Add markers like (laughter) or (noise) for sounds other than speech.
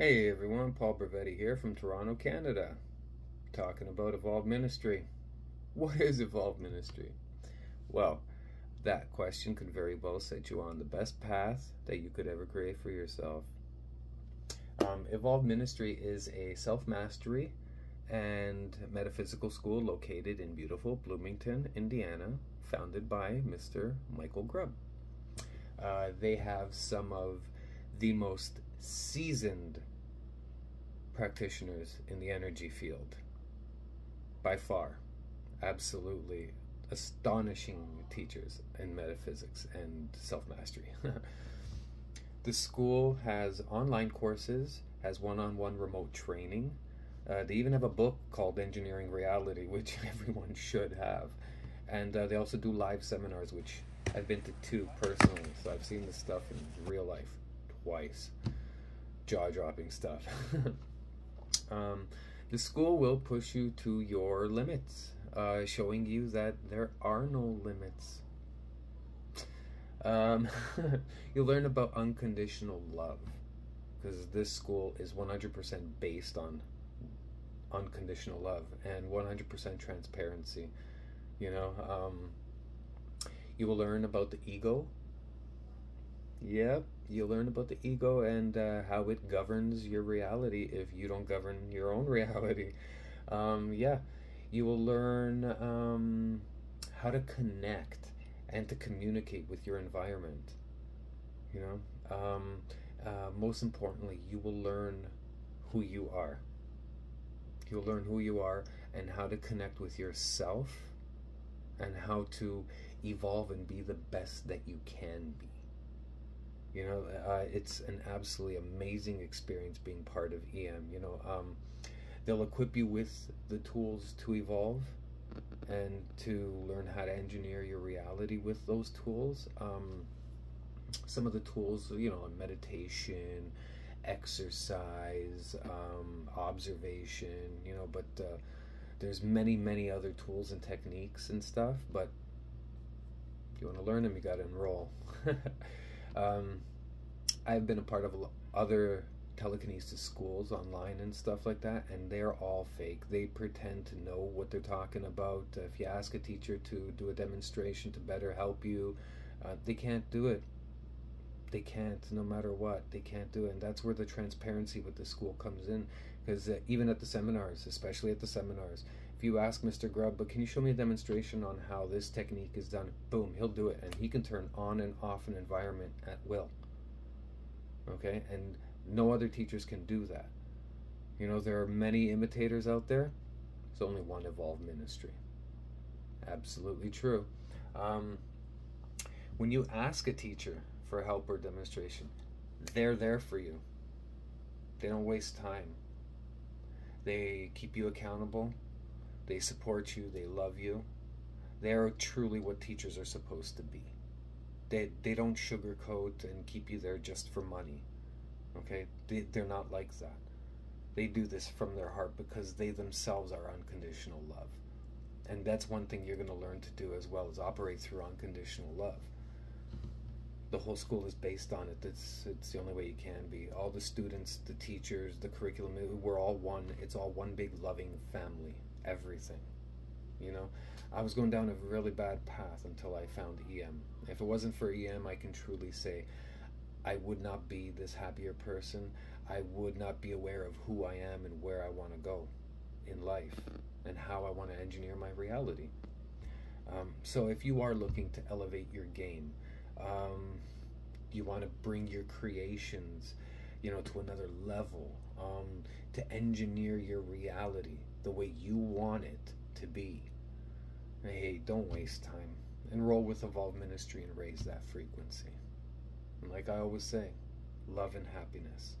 Hey everyone, Paul Brevetti here from Toronto, Canada, talking about Evolved Ministry. (laughs) What is Evolved Ministry? Well, that question could very well set you on the best path that you could ever create for yourself. Um, Evolved Ministry is a self mastery and metaphysical school located in beautiful Bloomington, Indiana, founded by Mr. Michael Grubb. Uh, they have some of the most seasoned practitioners in the energy field by far absolutely astonishing teachers in metaphysics and self-mastery. (laughs) The school has online courses has one-on-one remote training. Uh, they even have a book called engineering reality (laughs) which everyone should have. And uh, they also do live seminars which i've been to two personally so i've seen this stuff in real life twice. Jaw-dropping stuff (laughs) Um, the school will push you to your limits, uh, showing you that there are no limits. Um, (laughs) you learn about unconditional love because this school is 100% based on unconditional love and 100% transparency. You know, um, you will learn about the ego. Yep, you'll learn about the ego and uh, how it governs your reality if you don't govern your own (laughs) reality. Um, yeah, you will learn um, how to connect and to communicate with your environment. You know, um, uh, most importantly, you will learn who you are. You'll learn who you are and how to connect with yourself and how to evolve and be the best that you can be. You know, uh, it's an absolutely amazing experience being part of EM. You know, um, they'll equip you with the tools to evolve and to learn how to engineer your reality with those tools. Um, some of the tools, you know, meditation, exercise, um, observation, you know, but uh, there's many, many other tools and techniques and stuff. But you want to learn them, you got to enroll. (laughs) Um, I've been a part of other telekinesis schools online and stuff like that, and they're all fake. They pretend to know what they're talking about. If you ask a teacher to do a demonstration to better help you, uh, they can't do it. They can't, no matter what, they can't do it. And that's where the transparency with the school comes in. Because uh, even at the seminars, especially at the seminars, if you ask Mr. Grubb, but can you show me a demonstration on how this technique is done? Boom, he'll do it, and he can turn on and off an environment at will. Okay, and no other teachers can do that. You know, there are many imitators out there. There's only one evolved ministry. Absolutely true. Um, when you ask a teacher for help or demonstration, they're there for you. They don't waste time. They keep you accountable they support you, they love you. They are truly what teachers are supposed to be. They, they don't sugarcoat and keep you there just for money. Okay? They, they're not like that. They do this from their heart because they themselves are unconditional love. And that's one thing you're going to learn to do as well is operate through unconditional love. The whole school is based on it. It's, it's the only way you can be. All the students, the teachers, the curriculum, we're all one. It's all one big loving family everything. You know, I was going down a really bad path until I found EM. If it wasn't for EM, I can truly say I would not be this happier person. I would not be aware of who I am and where I want to go in life and how I want to engineer my reality. Um, so if you are looking to elevate your game, um, you want to bring your creations, you know, to another level, um, to engineer your reality, the way you want it to be. Hey, don't waste time. Enroll with Evolve Ministry and raise that frequency. And like I always say, love and happiness.